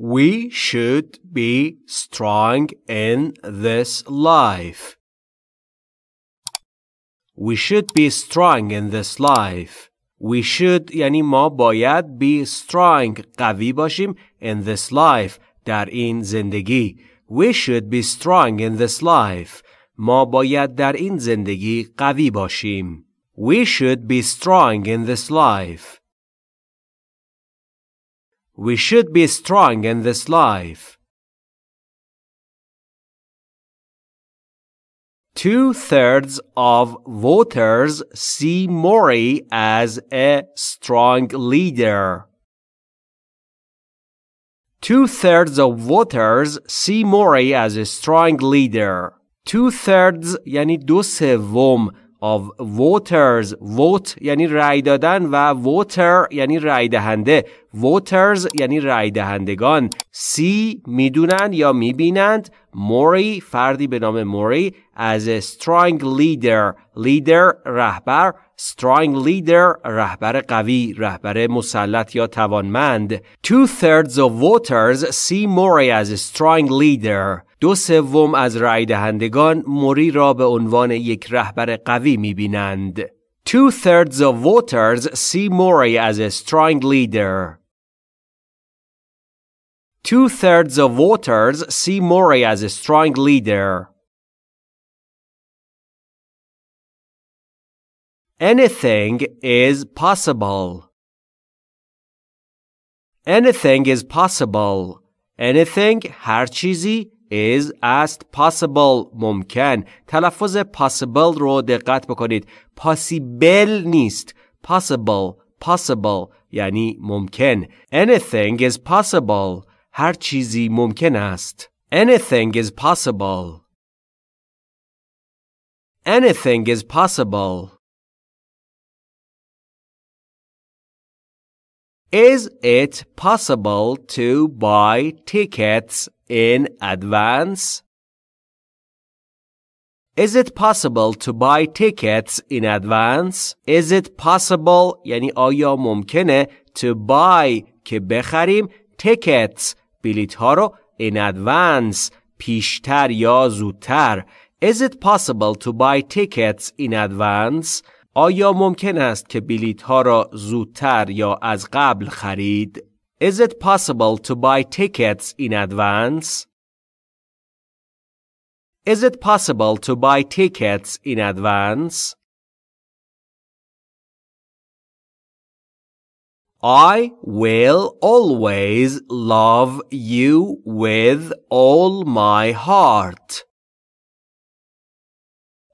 We should be strong in this life. We should be strong in this life. We should یعنی ما باید be strong قوی باشیم in this life در این زندگی. We should be strong in this life. ما باید در این زندگی قوی باشیم. We should be strong in this life. We should be strong in this life. Two thirds of voters see Mori as a strong leader. Two thirds of voters see Mori as a strong leader. Two thirds یعنی دو سوم of voters vote یعنی رای دادن و voter یعنی رای دهنده. Voters یعنی رای دهندگان. سی می‌دونند یا می‌بینند. موری فردی به نام موری a strong leader. Leader رهبر. Strong leader رهبر قوی رهبر مسلط یا توانمند. Two thirds of voters see Mori as strong leader. دو سوم از رای دهندگان موری را به عنوان یک رهبر قوی می‌بینند. Two thirds of voters see Mori as a strong leader. Two thirds of voters see Mori as a strong leader. Anything is possible. Anything is possible. Anything هر چیزی is است possible ممکن تلفظ possible رو دقت بکنید possible نیست possible possible یعنی ممکن anything is possible هر چیزی ممکن است anything is possible anything is possible Is it possible to buy tickets in advance? Is it possible to buy tickets in advance? Is it possible یعنی آیا ممکنه to buy که بخریم tickets بلیت ها رو in advance پیشتر یا زودتر Is it possible to buy tickets in advance? آیا ممکن است که بلیت ها را زودتر یا از قبل خرید؟ Is it possible to buy tickets in advance? Is it possible to buy tickets in advance? I will always love you with all my heart.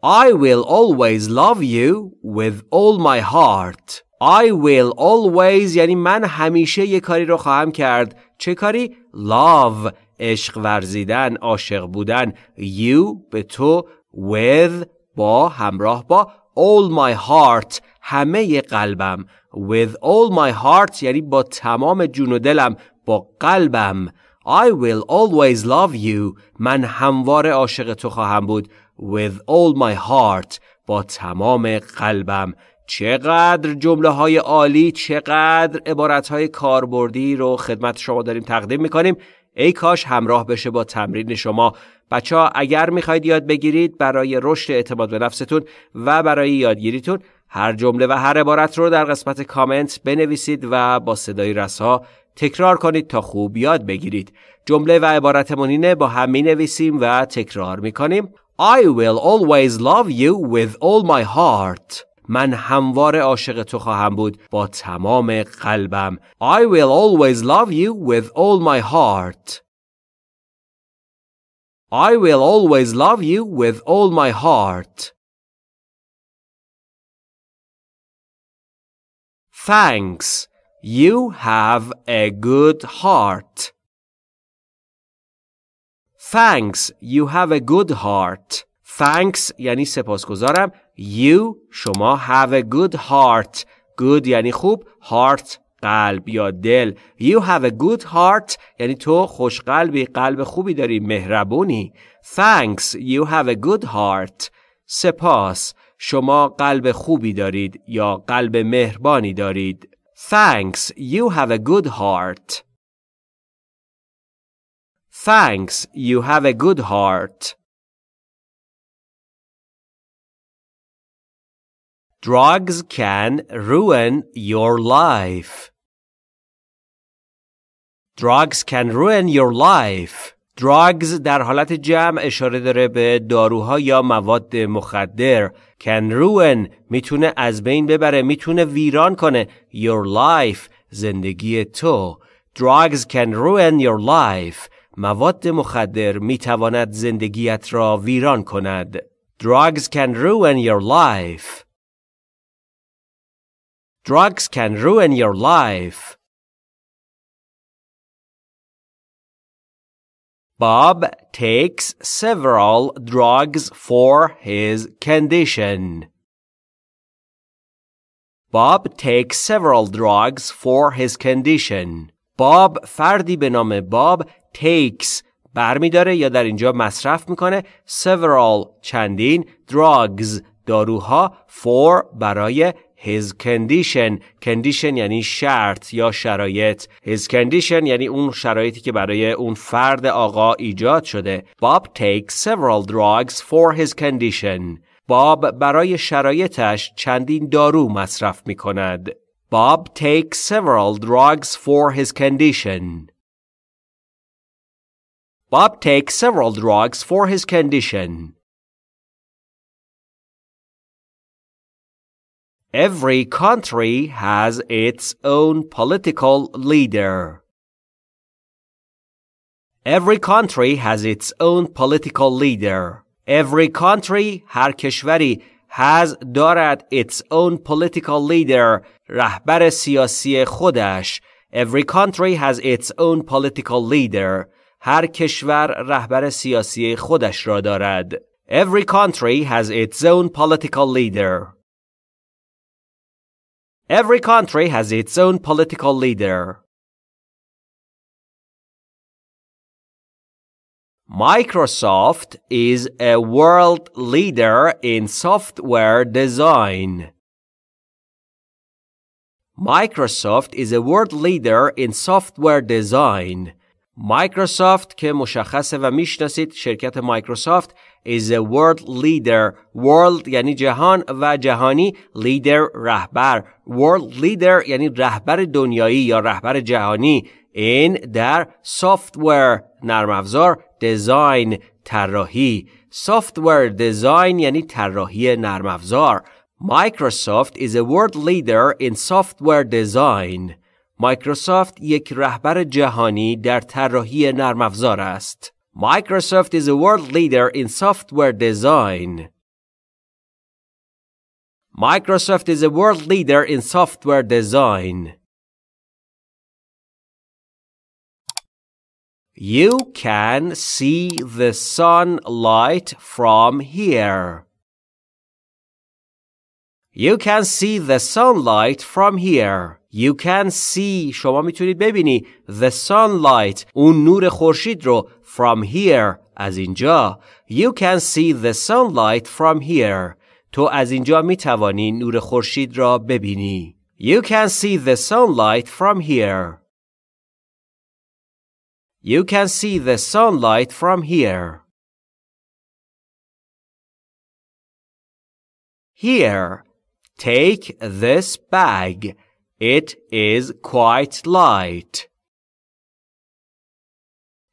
I will always love you with all my heart. I will always یعنی من همیشه یه کاری رو خواهم کرد. چه کاری؟ love. عشق ورزیدن عاشق بودن. You به تو with با همراه با. All my heart. همه قلبم. With all my heart یعنی با تمام جون و دلم. با قلبم. I will always love you. من همواره عاشق تو خواهم بود. With all my heart. با تمام قلبم. چقدر جمله های عالی چقدر عبارت های کاربردی رو خدمت شما داریم تقدیم می‌کنیم. ای کاش همراه بشه با تمرین شما. بچه ها اگر می‌خواید یاد بگیرید برای رشد اعتماد به نفستون و برای یادگیریتون هر جمله و هر عبارت رو در قسمت کامنت بنویسید و با صدای رسا تکرار کنید تا خوب یاد بگیرید. جمله و عبارت منینه با هم می نویسیم و تکرار می کنیم I will always love you with all my heart. من همواره عاشق تو خواهم بود با تمام قلبم I will always love you with all my heart I will always love you with all my heart Thanks You have a good heart Thanks you have a good heart Thanks یعنی سپاسگزارم You شما have a good heart Good یعنی خوب Heart قلب یا دل You have a good heart یعنی تو خوش قلبی قلب خوبی داری مهربونی Thanks you have a good heart سپاس شما قلب خوبی دارید یا قلب مهربانی دارید Thanks you have a good heart Thanks, you have a good heart. Drugs can ruin your life. Drugs can ruin your life. Drugs در حالت جمع اشاره داره به داروها یا مواد مخدر. Can ruin. می‌تونه از بین ببره می‌تونه ویران کنه. Your life. زندگی تو. Drugs can ruin your life. مواد مخدر می‌تواند زندگیت را ویران کند. Drugs can ruin your life. Drugs can ruin your life. Bob takes several drugs for his condition. Bob takes several drugs for his condition. Bob فردی به نام باب takes برمیداره یا در اینجا مصرف میکنه several چندین drugs داروها for برای his condition condition یعنی شرط یا شرایط his condition یعنی اون شرایطی که برای اون فرد آقا ایجاد شده Bob takes several drugs for his condition باب برای شرایطش چندین دارو مصرف می کند Bob takes several drugs for his condition Bob takes several drugs for his condition Every country has its own political leader. Every country has its own political leader. Every country هر کشوری has دارد its own political leader رهبر سیاسی خودش Every country has its own political leader هر کشور رهبر سیاسی خودش را دارد Every country has its own political leader Every country has its own political leader. Microsoft is a world leader in software design. Microsoft is a world leader in software design. Microsoft که مشخصه و میشناسید شرکت مایکروسافت is a world leader world یعنی جهان و جهانی leader رهبر world leader یعنی رهبر دنیایی یا رهبر جهانی این در software نرم افزار design طراحی software design یعنی طراحی نرم افزار Microsoft is a world leader in software design مایکروسافت یک رهبر جهانی در طراحی نرم افزار است Microsoft is a world leader in software design. Microsoft is a world leader in software design. You can see the sunlight from here. You can see the sunlight from here. You can see شما میتونید ببینی the sunlight اون نور خورشید رو from here از اینجا You can see the sunlight from here تو از اینجا می توانی نور خورشید را ببینی You can see the sunlight from here You can see the sunlight from here Here take this bag It is quite light.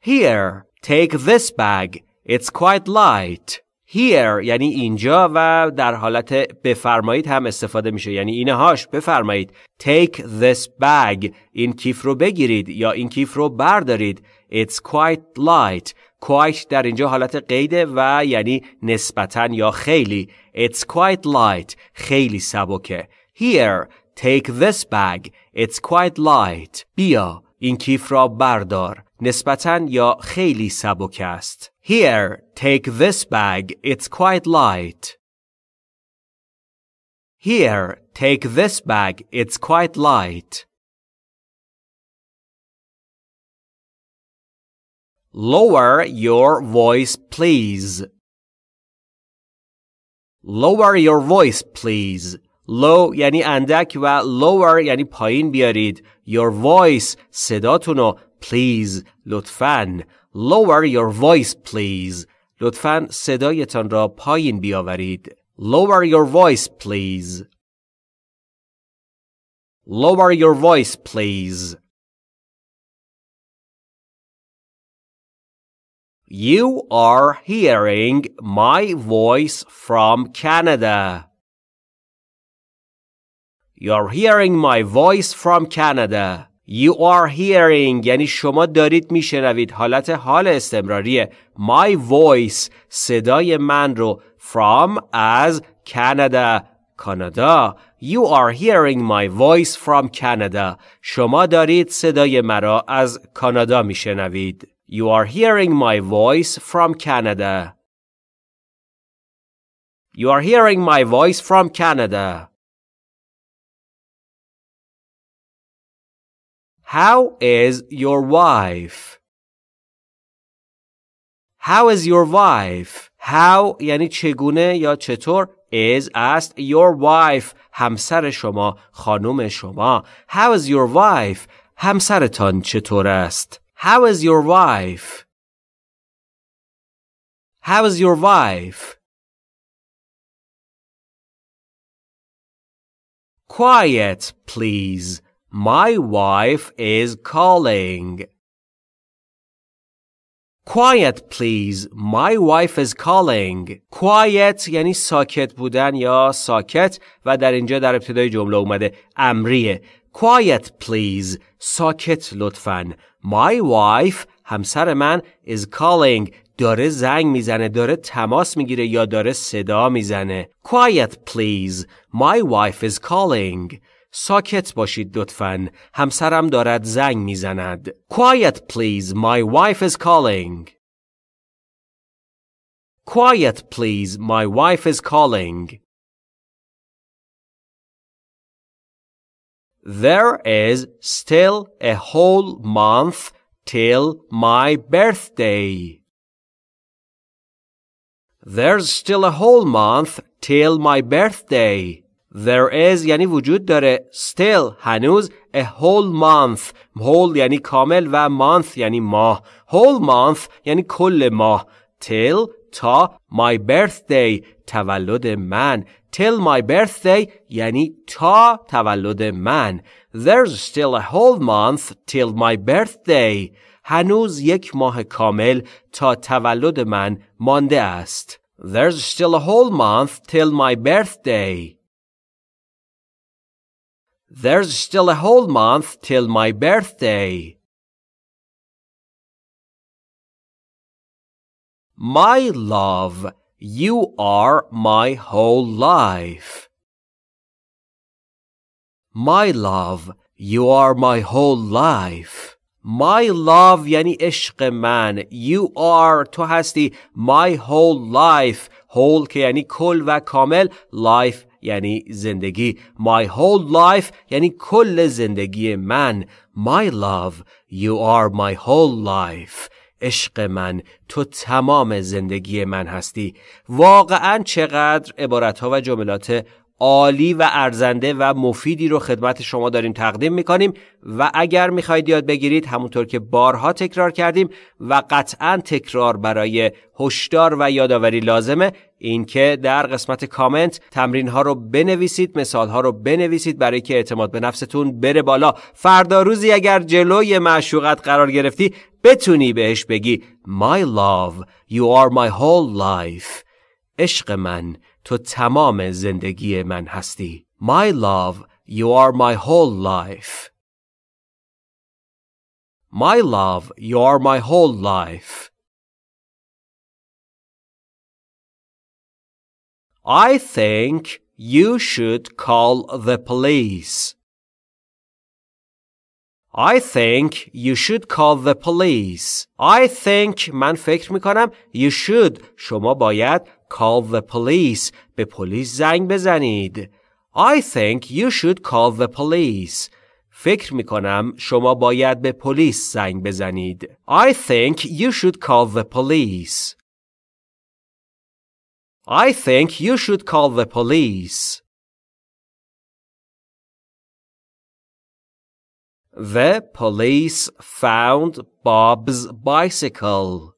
Here Take this bag. It's quite light. Here یعنی اینجا و در حالت بفرمایید هم استفاده میشه. یعنی اینهاش بفرمایید. Take this bag. این کیف رو بگیرید یا این کیف رو بردارید. It's quite light. Quite در اینجا حالت قیده و یعنی نسبتا یا خیلی. It's quite light. خیلی سبکه. Here take this bag it's quite light بیا این کیف را بردار نسبتا یا خیلی سبک است. Here, take this bag. It's quite light. Here, take this bag. It's quite light. Lower your voice, please. Lower your voice, please. Low یعنی اندک و lower یعنی پایین بیارید. Your voice صداتونو please لطفاً lower your voice please لطفاً صدایتان را پایین بیاورید lower your voice please lower your voice please You are hearing my voice from Canada. You're hearing my voice from Canada. You are hearing یعنی شما دارید میشنوید حالت حال استمراریه My voice صدای من رو from از Canada کانادا You are hearing my voice from Canada شما دارید صدای مرا از کانادا میشنوید You are hearing my voice from Canada. You are hearing my voice from Canada. How is your wife? How is your wife? How یعنی چگونه یا چطور is است your wife همسر شما خانم شما How is your wife همسرتان چطور است How is your wife? How is your wife? Quiet, please. My wife is calling. Quiet please. My wife is calling. Quiet یعنی ساکت بودن یا ساکت و در اینجا در ابتدای جمله اومده امریه. Quiet please. ساکت لطفاً. My wife همسر من is calling داره زنگ میزنه داره تماس میگیره یا داره صدا میزنه Quiet please My wife is calling ساکت باشید لطفا همسرم دارد زنگ میزند Quiet please My wife is calling Quiet please My wife is calling There is still a whole month till my birthday. There's still a whole month till my birthday. There is یعنی وجود داره still هنوز a whole month whole یعنی کامل و month یعنی ماه whole month یعنی کل ماه till تا my birthday تولد من till my birthday یعنی تا تولد من There's still a whole month till my birthday هنوز یک ماه کامل تا تولد من مانده است There's still a whole month till my birthday There's still a whole month till my birthday My love You are my whole life. My love, you are my whole life. My love یعنی عشق من. You are تو هستی my whole life. whole که یعنی کل و کامل. life یعنی زندگی. My whole life یعنی کل زندگی من. My love, you are my whole life. عشق من تو تمام زندگی من هستی واقعا چقدر عبارتها و جملات عالی و ارزنده و مفیدی رو خدمت شما داریم تقدیم می‌کنیم و اگر می‌خواید یاد بگیرید همونطور که بارها تکرار کردیم و قطعا تکرار برای هشدار و یادآوری لازمه اینکه در قسمت کامنت تمرین ها رو بنویسید مثال ها رو بنویسید برای که اعتماد به نفستون بره بالا. فردا روزی اگر جلوی معشوقت قرار گرفتی بتونی بهش بگی My love you are my whole life. عشق من تو تمام زندگی من هستی My love you are my whole life My love you are my whole life I think you should call the police. I think you should call the police. I think من فکر می کنم you should شما باید call the police به پلیس زنگ بزنید. I think you should call the police. فکر می کنم شما باید به پلیس زنگ بزنید. I think you should call the police. I think you should call the police. The police found Bob's bicycle.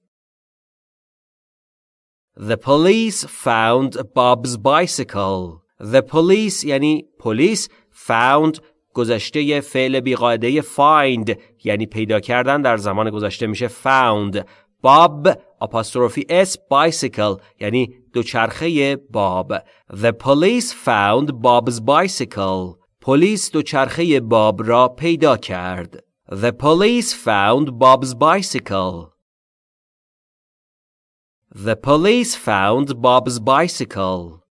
The police found Bob's bicycle. The police یعنی پلیس found گذشته فعل بیقاعده find یعنی پیدا کردن در زمان گذشته میشه found باب apostrophe s bicycle یعنی دوچرخه باب The police found Bob's bicycle پلیس دوچرخه باب را پیدا کرد The police found Bob's bicycle The police found Bob's bicycle